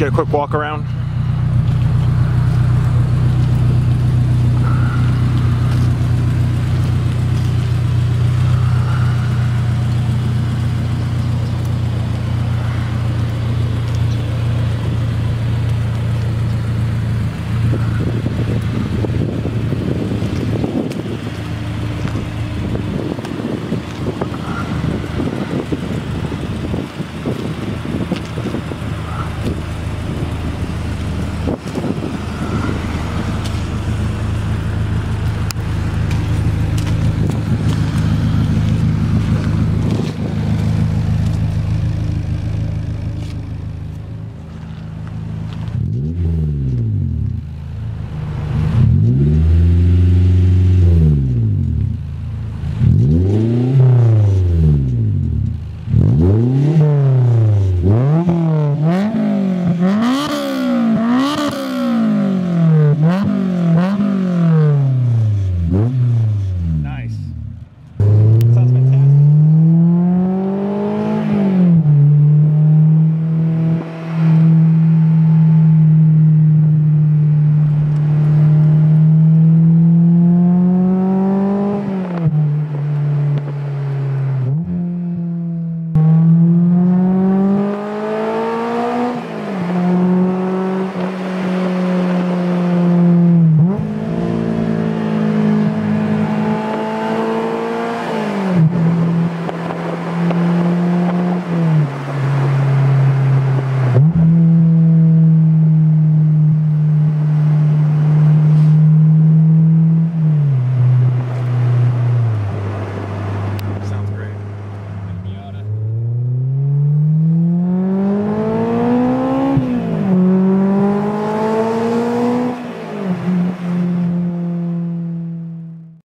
get a quick walk around. Música